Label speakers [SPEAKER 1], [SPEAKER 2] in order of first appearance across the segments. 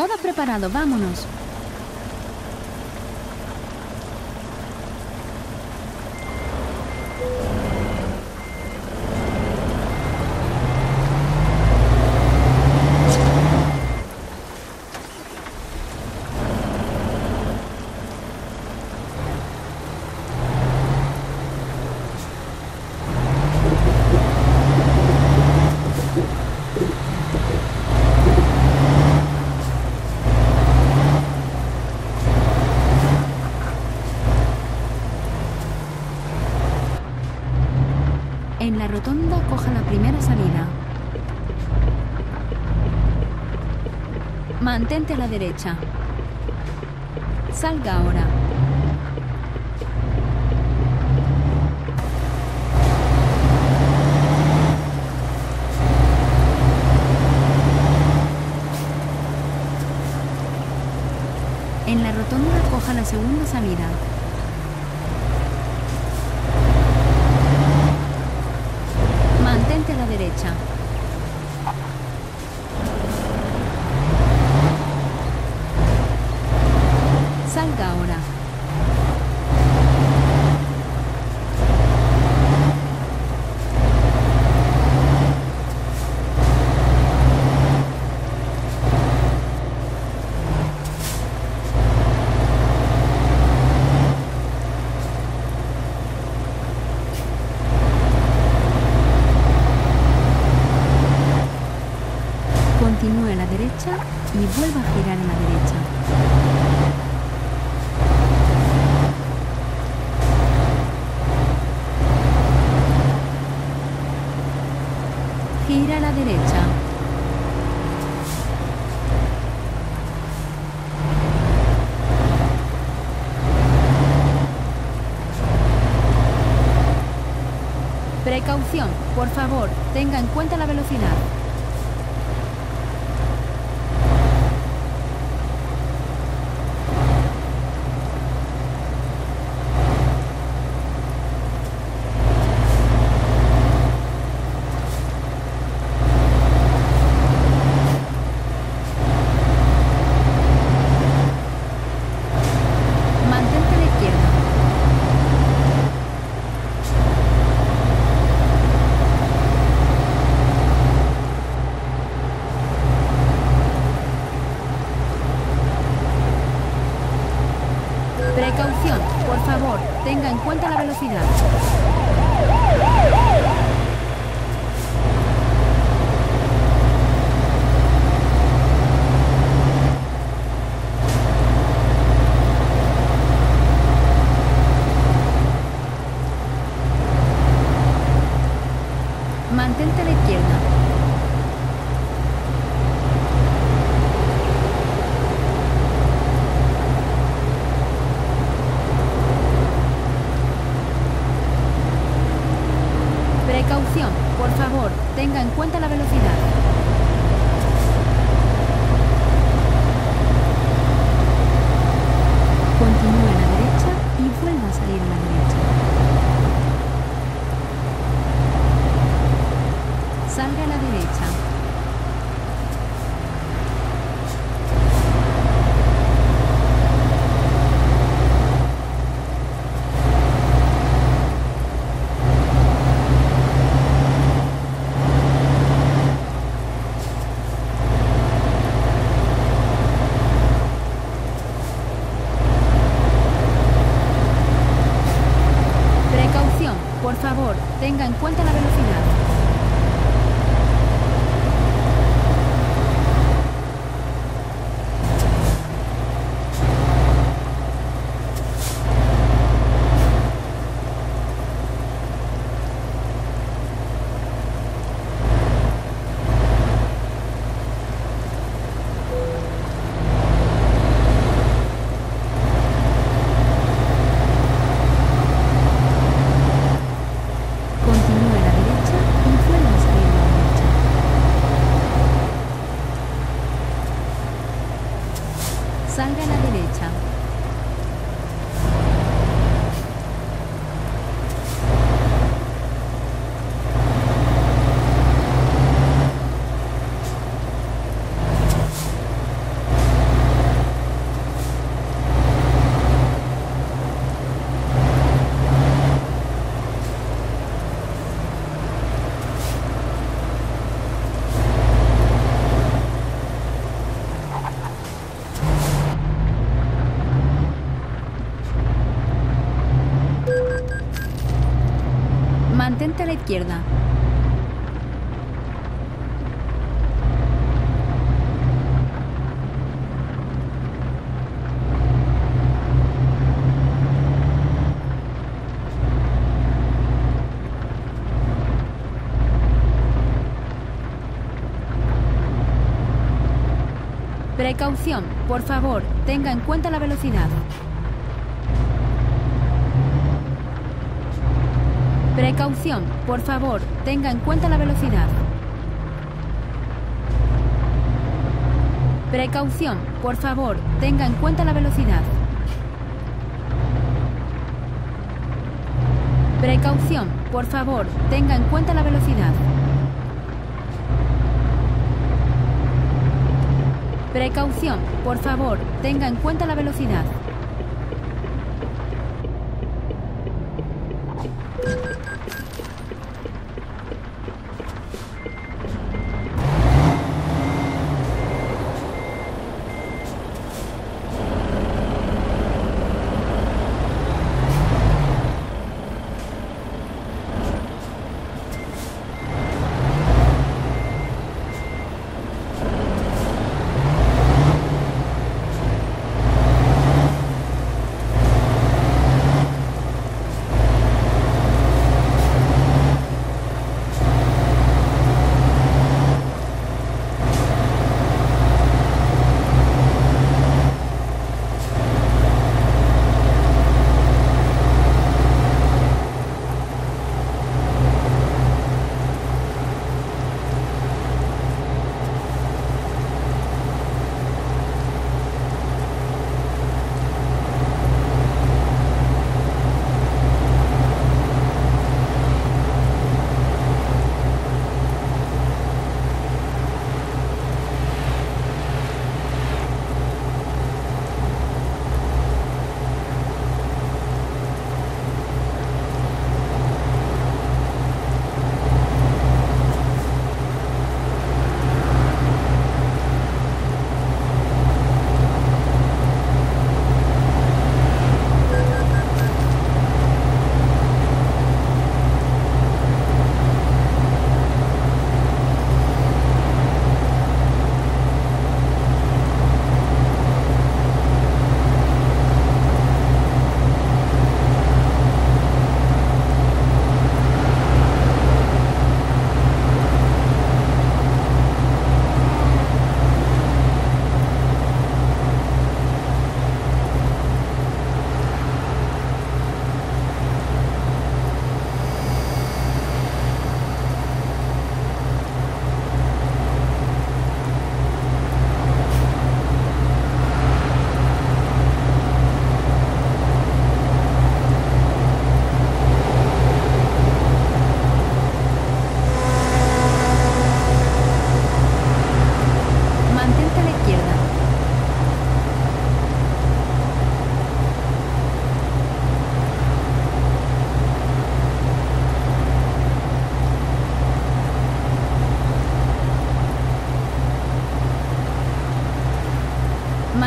[SPEAKER 1] Todo preparado, vámonos. Mantente a la derecha. Salga ahora. En la rotonda coja la segunda salida. Gira a la derecha. Precaución, por favor, tenga en cuenta la velocidad. Precaución, por favor, tenga en cuenta la velocidad. Precaución, por favor, tenga en cuenta la velocidad. Precaución, por favor, tenga en cuenta la velocidad. Precaución, por favor, tenga en cuenta la velocidad. Precaución, por favor, tenga en cuenta la velocidad.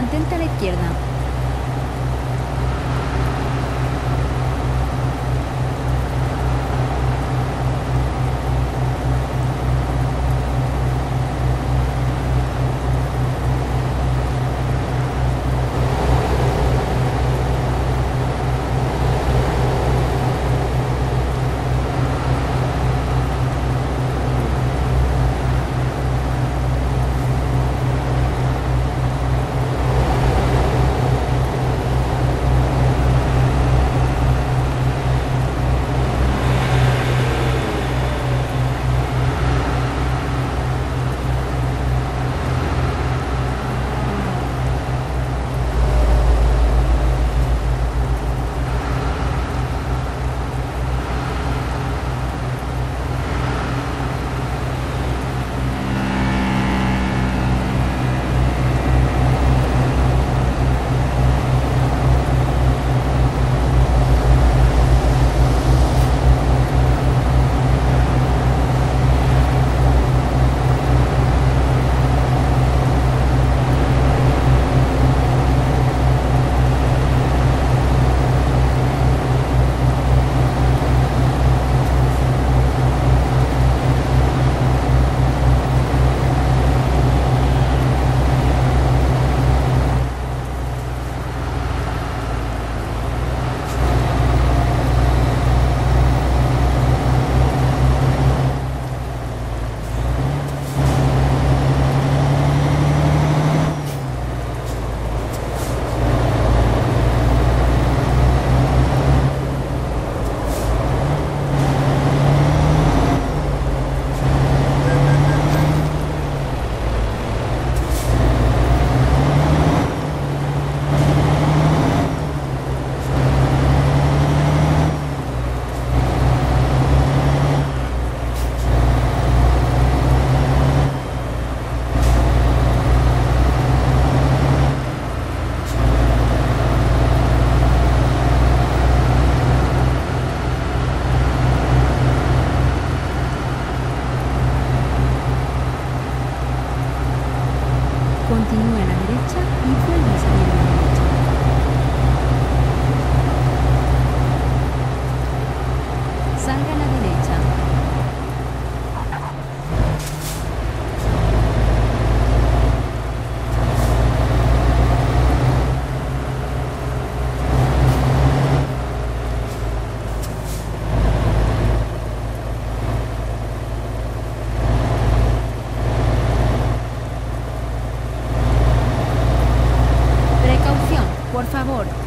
[SPEAKER 1] Mantente a la izquierda.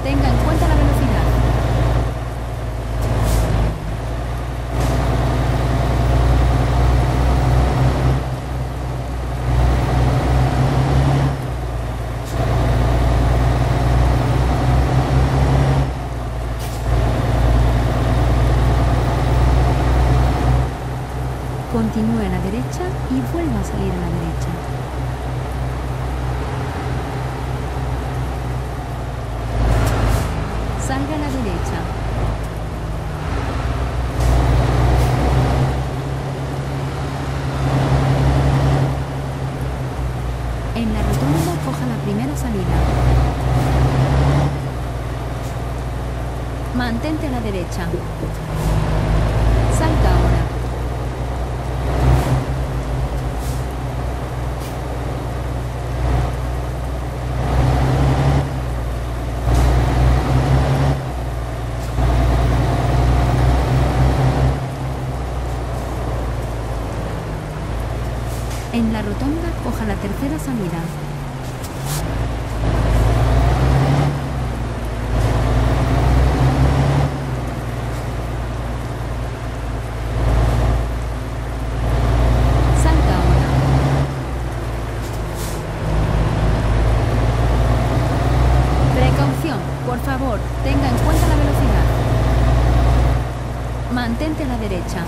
[SPEAKER 1] Tenga en cuenta la velocidad. Salga a la derecha. En la rotonda coja la primera salida. Mantente a la derecha. Salga ahora. En la rotonda coja la tercera salida. Ahora. Precaución, por favor, tenga en cuenta la velocidad. Mantente a la derecha.